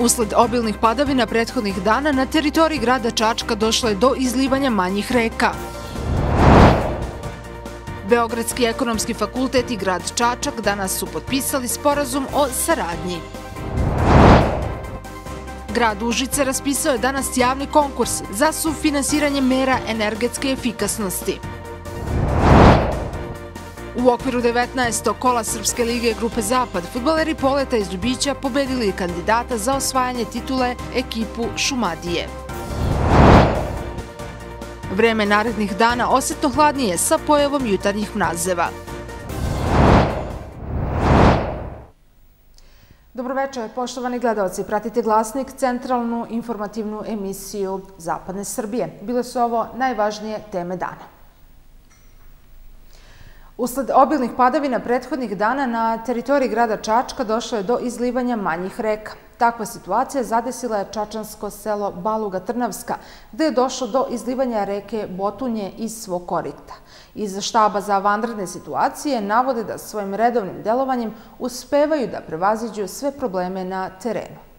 Usled obilnih padavina prethodnih dana na teritoriji grada Čačka došlo je do izlivanja manjih reka. Beogradski ekonomski fakultet i grad Čačak danas su potpisali sporazum o saradnji. Grad Užice raspisao je danas javni konkurs za sufinansiranje mera energetske efikasnosti. U okviru 19. kola Srpske lige Grupe Zapad, futboleri Poleta iz Ljubića pobedili kandidata za osvajanje titule ekipu Šumadije. Vreme narednih dana osjetno hladnije sa pojavom jutarnjih mrazeva. Dobroveče, poštovani gledalci. Pratite glasnik, centralnu informativnu emisiju Zapadne Srbije. Bile su ovo najvažnije teme dana. Usled obilnih padavina prethodnih dana na teritoriji grada Čačka došlo je do izlivanja manjih reka. Takva situacija zadesila je Čačansko selo Baluga Trnavska, gde je došlo do izlivanja reke Botunje iz svog korita. Iz štaba za vanredne situacije navode da svojim redovnim delovanjem uspevaju da prevaziđu sve probleme na terenu.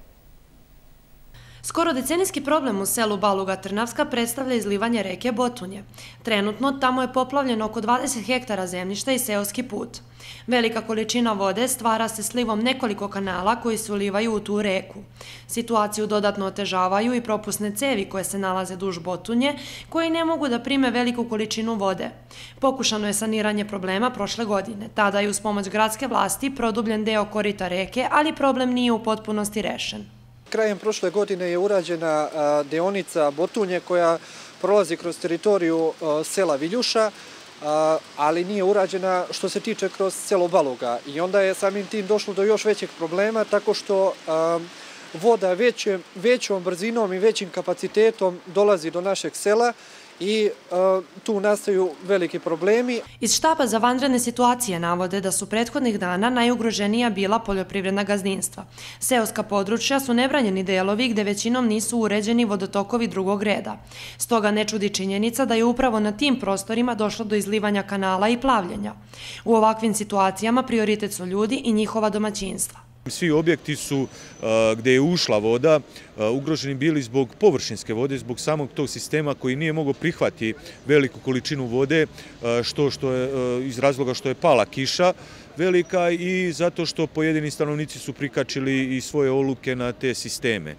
Skoro decenijski problem u selu Baluga Trnavska predstavlja izlivanje reke Botunje. Trenutno tamo je poplavljeno oko 20 hektara zemljišta i seoski put. Velika količina vode stvara se slivom nekoliko kanala koji se ulivaju u tu reku. Situaciju dodatno otežavaju i propusne cevi koje se nalaze duž Botunje, koji ne mogu da prime veliku količinu vode. Pokušano je saniranje problema prošle godine. Tada je uz pomoć gradske vlasti produbljen deo korita reke, ali problem nije u potpunosti rešen. Krajem prošle godine je urađena deonica Botunje koja prolazi kroz teritoriju sela Viljuša, ali nije urađena što se tiče kroz selo Baloga. I onda je samim tim došlo do još većeg problema tako što voda većom brzinom i većim kapacitetom dolazi do našeg sela i e, tu nastaju veliki problemi. Iz štaba za vanredne situacije navode da su prethodnih dana najugroženija bila poljoprivredna gazdinstva. Seoska područja su nebranjeni delovi gde većinom nisu uređeni vodotokovi drugog reda. Stoga ne čudi činjenica da je upravo na tim prostorima došlo do izlivanja kanala i plavljenja. U ovakvim situacijama prioritet su ljudi i njihova domaćinstva. Svi objekti su eh, gde je ušla voda eh, ugroženi bili zbog površinske vode, zbog samog tog sistema koji nije mogo prihvati veliku količinu vode eh, što je iz razloga što je pala kiša velika i zato što pojedini stanovnici su prikačili i svoje oluke na te sisteme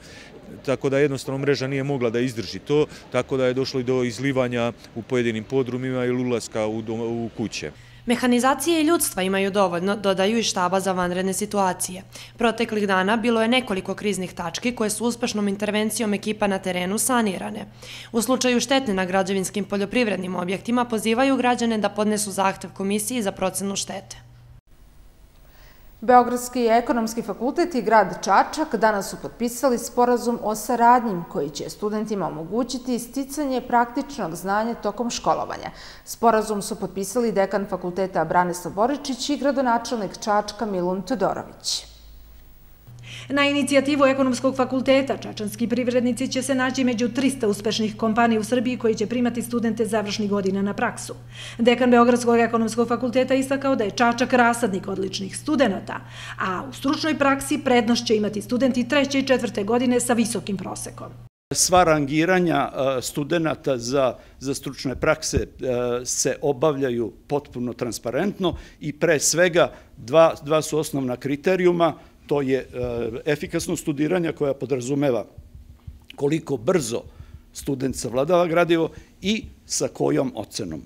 tako da jednostavno mreža nije mogla da izdrži to, tako da je došlo i do izlivanja u pojedinim podrumima ili ulaska u kuće. Mehanizacije i ljudstva imaju dovoljno, dodaju i štaba za vanredne situacije. Proteklih dana bilo je nekoliko kriznih tački koje su uspešnom intervencijom ekipa na terenu sanirane. U slučaju štetne na građevinskim poljoprivrednim objektima pozivaju građane da podnesu zahtev komisiji za procenu štete. Beogradski ekonomski fakultet i grad Čačak danas su potpisali sporazum o saradnjim koji će studentima omogućiti sticanje praktičnog znanja tokom školovanja. Sporazum su potpisali dekan fakulteta Branislav Boričić i gradonačelnik Čačka Milun Todorović. Na inicijativu Ekonomskog fakulteta Čačanski privrednici će se naći među 300 uspešnih kompanija u Srbiji koji će primati studente završnih godina na praksu. Dekan Beogradskog ekonomskog fakulteta istakao da je Čačak rasadnik odličnih studenta, a u stručnoj praksi prednost će imati studenti treće i četvrte godine sa visokim prosekom. Sva rangiranja e, studenta za stručne prakse e, se obavljaju potpuno transparentno i pre svega dva su osnovna kriterijuma – to je e, efikasno studiranje koja podrazumeva koliko brzo student savladava gradivo i sa kojom ocenom.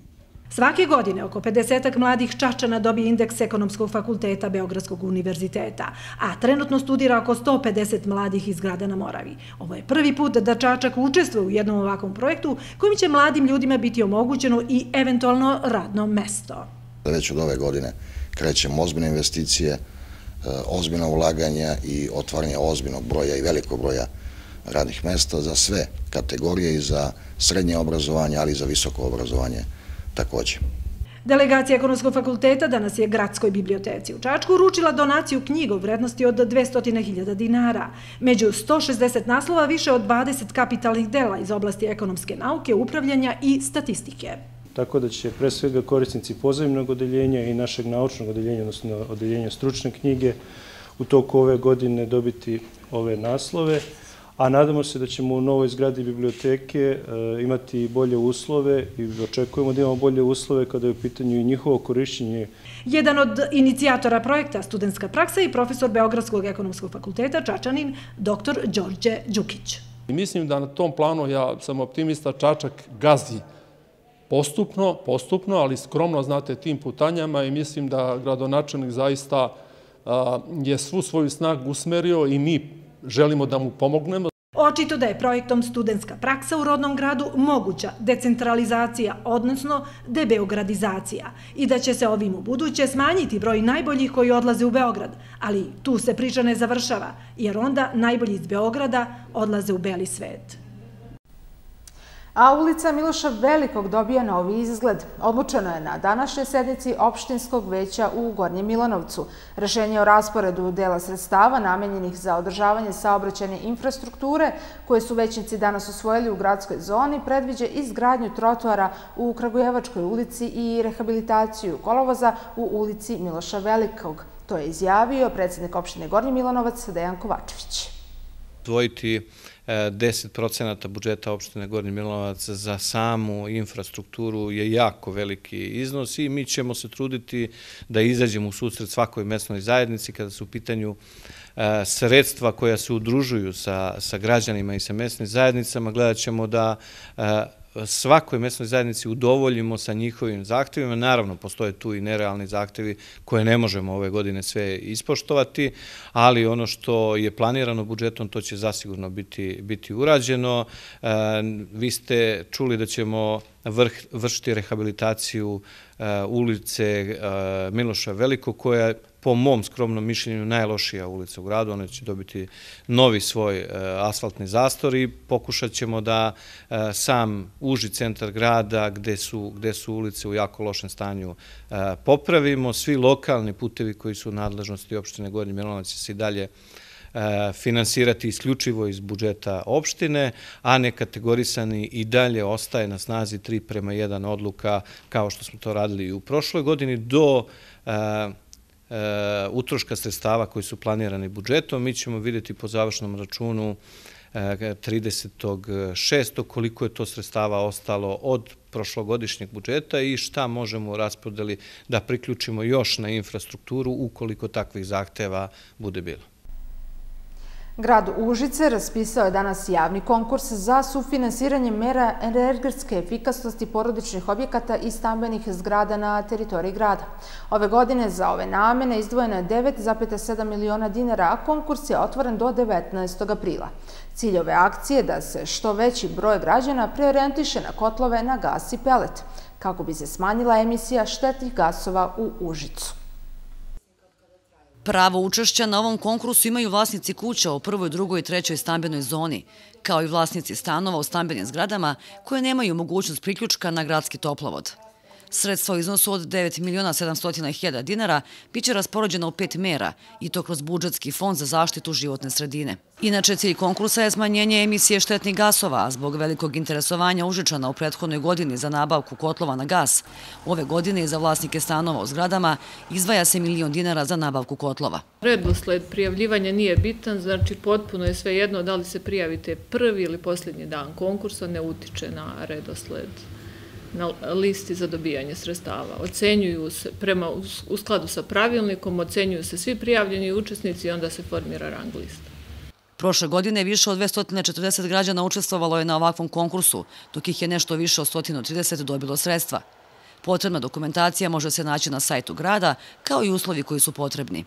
Svake godine oko 50 mladih Čačana dobije indeks ekonomskog fakulteta Beogradskog univerziteta, a trenutno studira oko 150 mladih iz grada na Moravi. Ovo je prvi put da Čačak učestvuje u jednom ovakvom projektu kojim će mladim ljudima biti omogućeno i eventualno radno mesto. Već od ove godine krećemo ozbiljne investicije, E, ozbiljna ulaganja i otvaranje ozbiljnog broja i velikog broja radnih mesta za sve kategorije i za srednje obrazovanje, ali i za visoko obrazovanje također. Delegacija Ekonomskog fakulteta danas je Gradskoj biblioteci u Čačku uručila donaciju knjiga u vrednosti od 200.000 dinara. Među 160 naslova više od 20 kapitalnih dela iz oblasti ekonomske nauke, upravljanja i statistike tako da će pre svega korisnici pozivnog odeljenja i našeg naučnog odeljenja, odnosno odeljenja stručne knjige, u toku ove godine dobiti ove naslove, a nadamo se da ćemo u novoj zgradi biblioteke e, imati bolje uslove i očekujemo da imamo bolje uslove kada je u pitanju i njihovo korišćenje. Jedan od inicijatora projekta Studentska praksa i profesor Beogradskog ekonomskog fakulteta Čačanin, dr. Đorđe Đukić. Mislim da na tom planu ja sam optimista Čačak gazi postupno, postupno, ali skromno, znate, tim putanjama i mislim da gradonačelnik zaista je svu svoju snagu usmerio i mi želimo da mu pomognemo. Očito da je projektom studentska praksa u rodnom gradu moguća decentralizacija, odnosno debeogradizacija i da će se ovim u buduće smanjiti broj najboljih koji odlaze u Beograd, ali tu se priča ne završava, jer onda najbolji iz Beograda odlaze u beli svet a ulica Miloša Velikog dobija novi izgled. Odlučeno je na današnjoj sednici opštinskog veća u Gornjem Milanovcu. Rešenje o rasporedu dela sredstava namenjenih za održavanje saobraćene infrastrukture koje su većnici danas osvojili u gradskoj zoni predviđe izgradnju trotuara u Kragujevačkoj ulici i rehabilitaciju kolovoza u ulici Miloša Velikog. To je izjavio predsjednik opštine Gornji Milanovac Dejan Kovačević. Dvojiti 10% budžeta opštine Gornji Milovac za samu infrastrukturu je jako veliki iznos i mi ćemo se truditi da izađemo u susret svakoj mesnoj zajednici kada su u pitanju e, sredstva koja se udružuju sa građanima i sa mesnim zajednicama. Gledat ćemo da e, svakoj mesnoj zajednici udovoljimo sa njihovim zahtevima. Naravno, postoje tu i nerealni zahtevi koje ne možemo ove godine sve ispoštovati, ali ono što je planirano budžetom, to će zasigurno biti urađeno. E, vi ste čuli da ćemo vršiti rehabilitaciju e, ulice e, Miloša Veliko, koja po mom skromnom mišljenju najlošija ulica u gradu. Ona će dobiti novi svoj e, asfaltni zastor i pokušat ćemo da e, sam uži centar grada, gde su ulice u jako lošem stanju, e, popravimo. Svi lokalni putevi koji su u nadležnosti opštine Gornji Milanovac će se i dalje e, finansirati isključivo iz budžeta opštine, a nekategorisani i dalje ostaje na snazi 3 prema 1 odluka, kao što smo to radili i u prošloj godini, do E, utroška sredstava koji su planirani budžetom. Mi ćemo vidjeti po završnom računu e, 36. koliko je to sredstava ostalo od prošlogodišnjeg budžeta i šta možemo u raspodeli da priključimo još na infrastrukturu ukoliko takvih zahteva bude bilo. Grad Užice raspisao je danas javni konkurs za sufinansiranje mera energetske efikasnosti porodičnih objekata i stambenih zgrada na teritoriji grada. Ove godine za ove namene izdvojeno je 9,7 miliona dinara, a konkurs je otvoren do 19. aprila. Cilj ove akcije je da se što veći broj građana preorientiše na kotlove na gas i pelet, kako bi se smanjila emisija štetnih gasova u Užicu. Pravo učešća na ovom konkursu imaju vlasnici kuća u prvoj, drugoj i trećoj stambenoj zoni, kao i vlasnici stanova u stambenim zgradama koje nemaju mogućnost priključka na gradski toplovod. Sredstvo u iznosu od 9 miliona 700 hiljada dinara biće raspoređeno u pet mera i to kroz budžetski fond za zaštitu životne sredine. Inače, cilj konkursa je smanjenje emisije štetnih gasova, a zbog velikog interesovanja Užičana u prethodnoj godini za nabavku kotlova na gas, ove godine i za vlasnike stanova u zgradama izvaja se milion dinara za nabavku kotlova. Redosled prijavljivanja nije bitan, znači potpuno je sve jedno da li se prijavite prvi ili posljednji dan konkursa, ne utiče na redosled na listi za dobijanje sredstava. Ocenjuju se, prema u skladu sa pravilnikom, ocenjuju se svi prijavljeni učesnici i onda se formira rang lista. Prošle godine više od 240 građana učestvovalo je na ovakvom konkursu, dok ih je nešto više od 130 dobilo sredstva. Potrebna dokumentacija može se naći na sajtu grada, kao i uslovi koji su potrebni.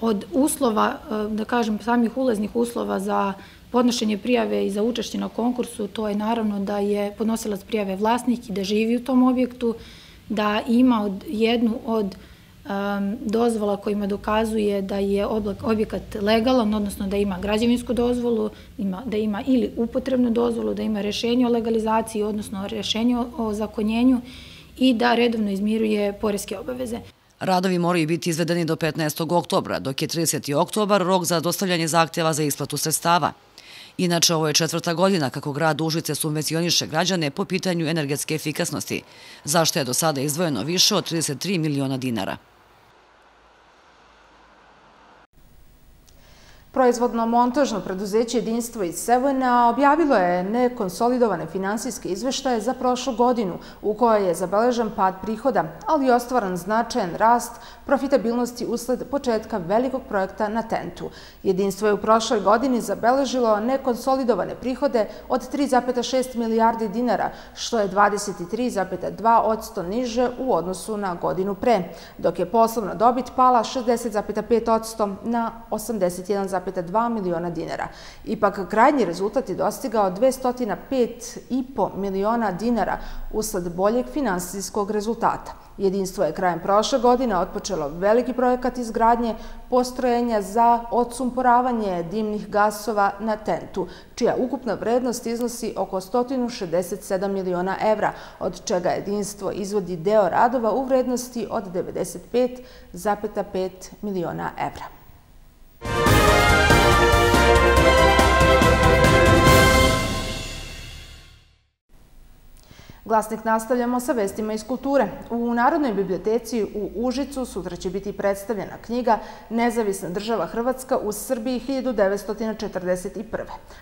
Od uslova, e, da kažem, samih ulaznih uslova za podnošenje prijave i za učešće na konkursu, to je naravno da je podnosilac prijave vlasnik i da živi u tom objektu, da ima jednu od dozvola kojima dokazuje da je objekat legalan, odnosno da ima građevinsku dozvolu, da ima ili upotrebnu dozvolu, da ima rešenje o legalizaciji, odnosno rešenje o zakonjenju i da redovno izmiruje poreske obaveze. Radovi moraju biti izvedeni do 15. oktobra, dok je 30. oktobar rok za dostavljanje zahtjeva za isplatu sredstava. Inače, ovo je četvrta godina kako grad Užice subvencioniše građane po pitanju energetske efikasnosti, zašto je do sada izdvojeno više od 33 miliona dinara. Proizvodno-montažno preduzeće Jedinstvo iz Sevojna objavilo je nekonsolidovane finansijske izveštaje za prošlu godinu u kojoj je zabeležen pad prihoda, ali i ostvaran značajan rast profitabilnosti usled početka velikog projekta na Tentu. Jedinstvo je u prošloj godini zabeležilo nekonsolidovane prihode od 3,6 milijardi dinara, što je 23,2 odsto niže u odnosu na godinu pre, dok je poslovna dobit pala 60,5 odsto na 81,5 1,2 miliona dinara. Ipak, krajnji rezultat je dostigao 205,5 miliona dinara usled boljeg finansijskog rezultata. Jedinstvo je krajem prošle godine otpočelo veliki projekat izgradnje postrojenja za odsumporavanje dimnih gasova na tentu, čija ukupna vrednost iznosi oko 167 miliona evra, od čega jedinstvo izvodi deo radova u vrednosti od 95,5 miliona evra. Glasnik nastavljamo sa vestima iz kulture. U Narodnoj biblioteci u Užicu sutra će biti predstavljena knjiga Nezavisna država Hrvatska u Srbiji 1941.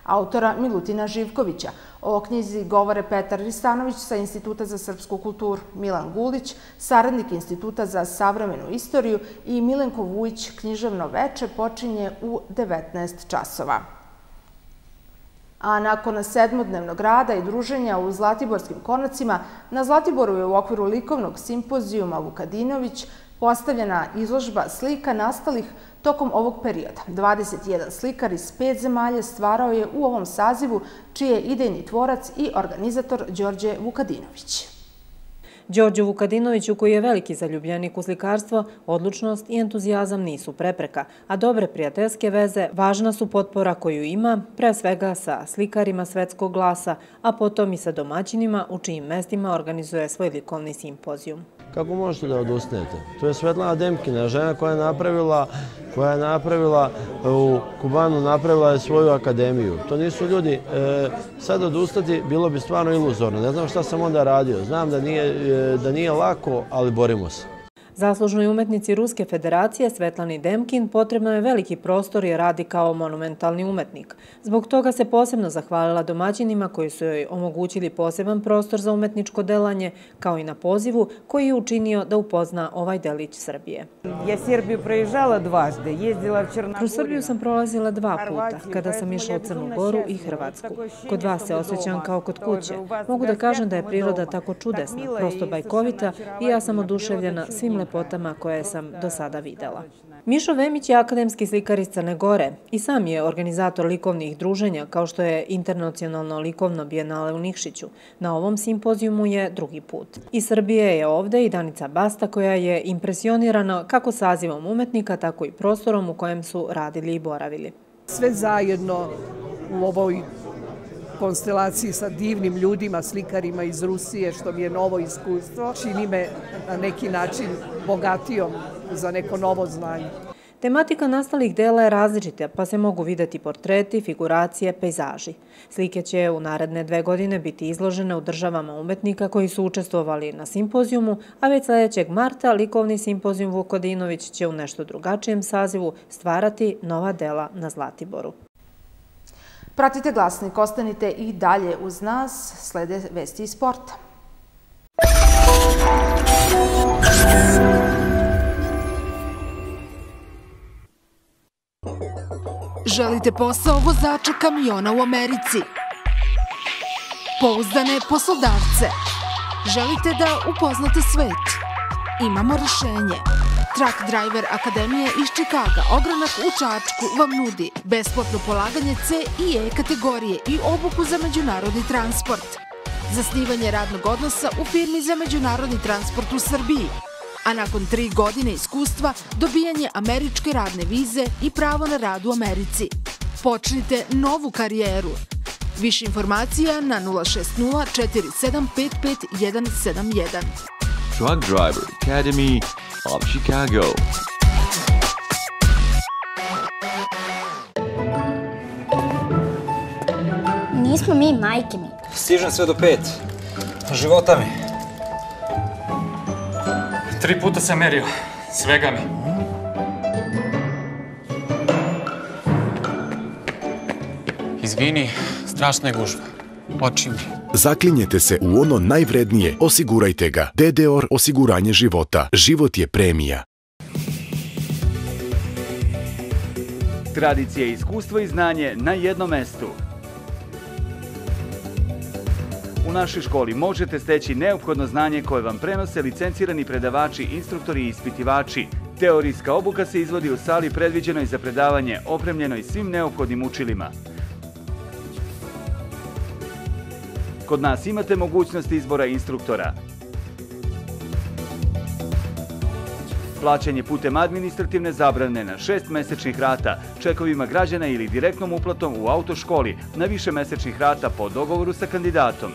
Autora Milutina Živkovića. O knjizi govore Petar Ristanović sa Instituta za srpsku kulturu, Milan Gulić, saradnik Instituta za savremenu istoriju i Milenko Vujić književno veče počinje u 19 časova. A nakon sedmodnevnog rada i druženja u Zlatiborskim konacima, na Zlatiboru je u okviru likovnog simpozijuma Vukadinović postavljena izložba slika nastalih tokom ovog perioda. 21 slikar iz pet zemalja stvarao je u ovom sazivu, čiji je idejni tvorac i organizator Đorđe Vukadinović. Đorđe Vukadinoviću, koji je veliki zaljubljenik u slikarstvo, odlučnost i entuzijazam nisu prepreka, a dobre prijateljske veze važna su potpora koju ima, pre svega sa slikarima svetskog glasa, a potom i sa domaćinima u čijim mestima organizuje svoj likovni simpozijum. Kako možete da odustanete? To je Svetlana Demkina, žena koja je napravila koja je napravila e, u Kubanu, napravila je svoju akademiju. To nisu ljudi, e, sad odustati bilo bi stvarno iluzorno. Ne znam šta sam onda radio. Znam da nije, e, da nije lako, ali borimo se. Zaslužnoj umetnici Ruske federacije Svetlani Demkin potrebno je veliki prostor i radi kao monumentalni umetnik. Zbog toga se posebno zahvalila domaćinima koji su joj omogućili poseban prostor za umetničko delanje, kao i na pozivu koji je učinio da upozna ovaj delić Srbije. Ja Srbiju preježala dvažde, jezdila u Črnogoriju. Kroz Srbiju sam prolazila dva puta, kada sam išla u Crnu Goru i Hrvatsku. Kod vas se osjećam kao kod kuće. Mogu da kažem da je priroda tako čudesna, prosto bajkovita i ja sam oduševljena svim lepotama lepotama koje sam do sada videla. Mišo Vemić je akademski slikar iz Crne Gore i sam je organizator likovnih druženja kao što je internacionalno likovno bijenale u Nikšiću. Na ovom simpozijumu je drugi put. Iz Srbije je ovde i Danica Basta koja je impresionirana kako sazivom umetnika, tako i prostorom u kojem su radili i boravili. Sve zajedno u ovoj konstelaciji sa divnim ljudima, slikarima iz Rusije, što mi je novo iskustvo, čini me na neki način bogatijom za neko novo znanje. Tematika nastalih dela je različita, pa se mogu videti portreti, figuracije, pejzaži. Slike će u naredne dve godine biti izložene u državama umetnika koji su učestvovali na simpozijumu, a već sljedećeg marta likovni simpozijum Vukodinović će u nešto drugačijem sazivu stvarati nova dela na Zlatiboru. Pratite glasnik, ostanite i dalje uz nas, slede vesti iz sporta. Želite posao vozača kamiona u Americi? Pouzdane poslodavce? Želite da upoznate svet? Imamo rešenje. Truck Driver Akademije iz Čikaga, ogranak u Čačku, vam nudi besplatno polaganje C i E kategorije i obuku za međunarodni transport. Zasnivanje radnog odnosa u firmi za međunarodni transport u Srbiji. A nakon tri godine iskustva, dobijanje američke radne vize i pravo na rad u Americi. Počnite novu karijeru. Više informacija na 060 4755 171. Truck Driver Academy of Chicago. Nismo mi majke mi. Stižem sve do pet. Života mi. Tri puta sam merio. Svega mi. Izvini, strašna je gužva. Oči mi. Zaklinjete se u ono najvrednije, osigurajte ga. DDOR osiguranje života. Život je premija. Tradicije, iskustvo i znanje na jednom mestu. U našoj školi možete steći neophodno znanje koje vam prenose licencirani predavači, instruktori i ispitivači. Teorijska obuka se izvodi u sali predviđenoj za predavanje, opremljenoj svim neophodnim učilima. Kod nas imate mogućnost izbora instruktora. Plaćanje putem administrativne zabrane na šest mesečnih rata, čekovima građana ili direktnom uplatom u autoškoli na više mesečnih rata po dogovoru sa kandidatom.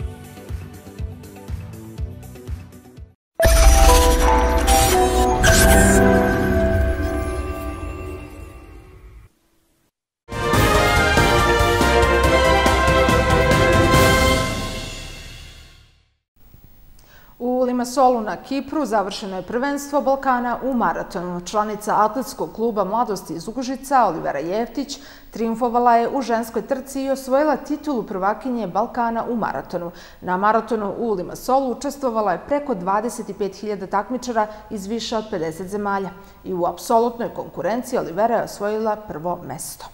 Limasolu na Kipru završeno je prvenstvo Balkana u maratonu. Članica atletskog kluba mladosti iz Ugužica, Olivera Jeftić, triumfovala je u ženskoj trci i osvojila titulu prvakinje Balkana u maratonu. Na maratonu u Limasolu učestvovala je preko 25.000 takmičara iz više od 50 zemalja. I u apsolutnoj konkurenciji Olivera je osvojila prvo mesto.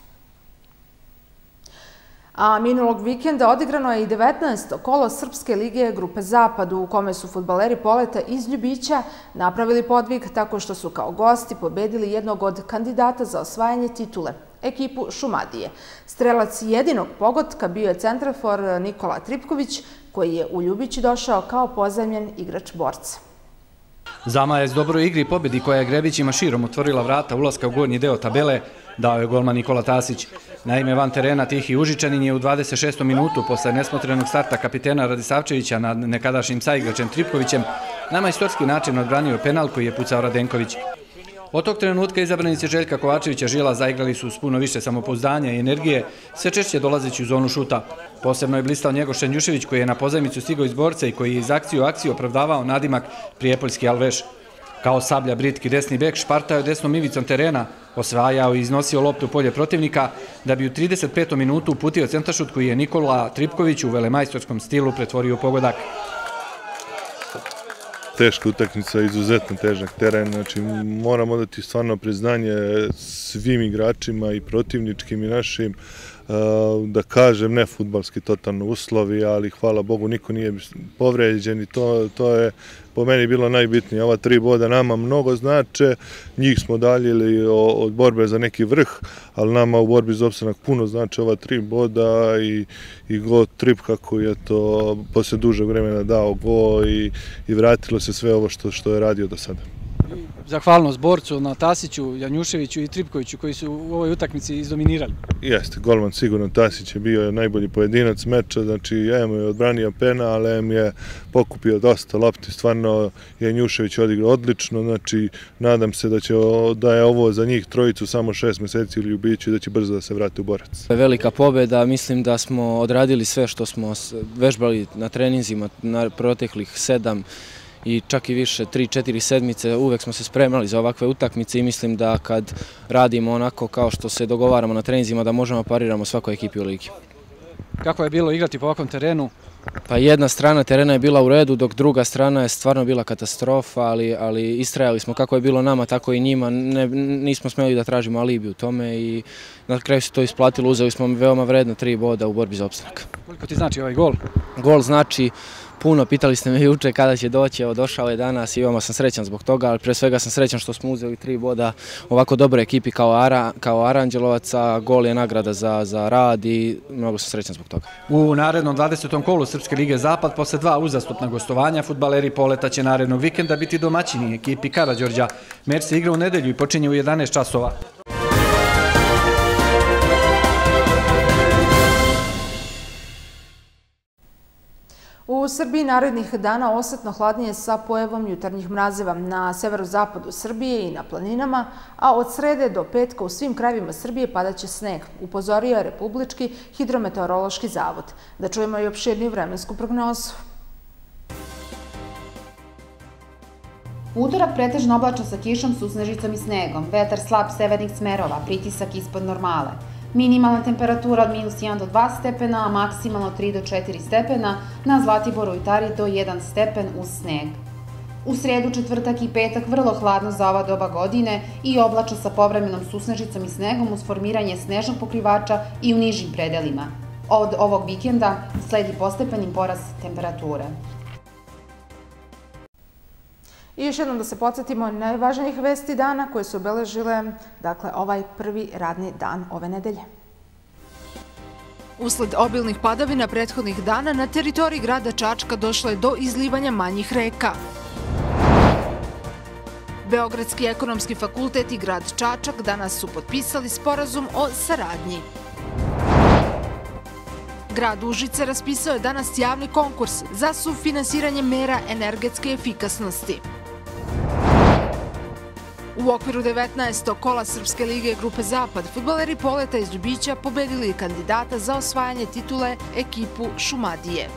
A minulog vikenda odigrano je i 19. kolo Srpske lige Grupe Zapadu, u kome su futbaleri Poleta iz Ljubića napravili podvig tako što su kao gosti pobedili jednog od kandidata za osvajanje titule, ekipu Šumadije. Strelac jedinog pogotka bio je centrafor Nikola Tripković, koji je u Ljubići došao kao pozajmljen igrač borca. Zama je dobroj igri pobjedi koja je Grebićima širom otvorila vrata ulaska u gornji deo tabele, dao je golman Nikola Tasić. Naime, van terena Tihi Užičanin je u 26. minutu posle nesmotrenog starta kapitena Radisavčevića nad nekadašnjim saigračem Tripkovićem na majstorski način odbranio penal koji je pucao Radenković. Od tog trenutka izabranici Željka Kovačevića Žila zaigrali su s puno više samopouzdanja i energije, sve češće dolazeći u zonu šuta. Posebno je blistao njegov Šenjušević koji je na pozajmicu stigao iz borca i koji je iz akciju akciju opravdavao nadimak Prijepoljski Alveš. Kao sablja britki desni bek špartao je desnom ivicom terena, osvajao i iznosio loptu polje protivnika, da bi u 35. minutu uputio centašut koji je Nikola Tripković u velemajstorskom stilu pretvorio pogodak. Teška utakmica, izuzetno težak teren, znači moramo dati stvarno priznanje svim igračima i protivničkim i našim, Eh, da kažem, ne futbalski totalno uslovi, ali hvala Bogu niko nije povređen i to, to je po meni bilo najbitnije. Ova tri boda nama mnogo znače, njih smo daljili od borbe za neki vrh, ali nama u borbi za opstanak puno znače ova tri boda i, i go trip kako je to posle dužeg vremena dao go i, i vratilo se sve ovo što, što je radio do sada zahvalnost borcu na Tasiću, Janjuševiću i Tripkoviću koji su u ovoj utakmici izdominirali. Jeste, golman sigurno Tasić je bio najbolji pojedinac meča, znači Emo je odbranio pena, ali Em je pokupio dosta lopti, stvarno Janjušević je odigrao odlično, znači nadam se da će da je ovo za njih trojicu samo šest meseci ili ubići da će brzo da se vrati u borac. Velika pobjeda, mislim da smo odradili sve što smo vežbali na treninzima na proteklih sedam i čak i više, 3-4 sedmice, uvek smo se spremali za ovakve utakmice i mislim da kad radimo onako kao što se dogovaramo na trenizima da možemo pariramo svakoj ekipi u ligi. Kako je bilo igrati po ovakvom terenu? Pa jedna strana terena je bila u redu, dok druga strana je stvarno bila katastrofa, ali, ali istrajali smo kako je bilo nama, tako i njima. Ne, nismo smeli da tražimo alibi u tome i na kraju se to isplatilo. Uzeli smo veoma vredno tri boda u borbi za opstanak. Koliko ti znači ovaj gol? Gol znači puno, pitali ste me juče kada će doći, evo došao je danas i veoma sam srećan zbog toga, ali pre svega sam srećan što smo uzeli tri boda ovako dobre ekipi kao, Ara, kao Aranđelovaca, gol je nagrada za, za rad i mnogo sam srećan zbog toga. U narednom 20. kolu Srpske lige Zapad, posle dva uzastopna gostovanja, futbaleri Poleta će narednog vikenda biti domaćini ekipi Karadžorđa. Meč se igra u nedelju i počinje u 11 časova. U Srbiji narednih dana osetno hladnije sa pojevom jutarnjih mrazeva na severozapadu Srbije i na planinama, a od srede do petka u svim krajevima Srbije padaće sneg, upozorio je Republički hidrometeorološki zavod. Da čujemo i opširniju vremensku prognozu. Utorak pretežno oblačno sa kišom, susnežicom i snegom, vetar slab severnih smerova, pritisak ispod normale. Minimalna temperatura od minus 1 do 2 stepena, a maksimalno 3 do 4 stepena, na Zlatiboru i Tari do 1 stepen uz sneg. U sredu, četvrtak i petak vrlo hladno za ova doba godine i oblačno sa povremenom susnežicom i snegom uz formiranje snežnog pokrivača i u nižim predelima. Od ovog vikenda sledi postepenim poraz temperature. I još jednom da se podsjetimo najvažnijih vesti dana koje su obeležile dakle, ovaj prvi radni dan ove nedelje. Usled obilnih padavina prethodnih dana na teritoriji grada Čačka došlo je do izlivanja manjih reka. Beogradski ekonomski fakultet i grad Čačak danas su potpisali sporazum o saradnji. Grad Užice raspisao je danas javni konkurs za sufinansiranje mera energetske efikasnosti. U okviru 19. kola Srpske lige Grupe Zapad, futbaleri Poleta iz Ljubića pobedili kandidata za osvajanje titule ekipu Šumadije.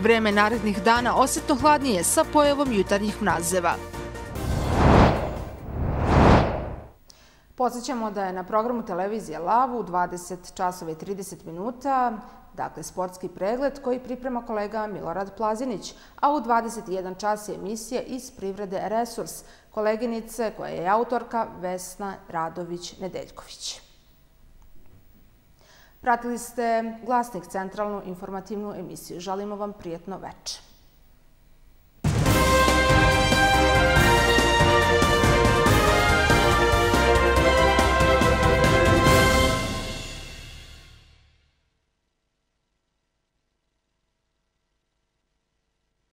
Vreme narednih dana osjetno hladnije sa pojavom jutarnjih mrazeva. Podsjećamo da je na programu televizije Lavu 20 časova i 30 minuta dakle sportski pregled koji priprema kolega Milorad Plazinić, a u 21 čas je emisija iz Privrede Resurs, koleginice koja je autorka Vesna Radović-Nedeljković. Pratili ste glasnik centralnu informativnu emisiju. Želimo vam prijetno večer.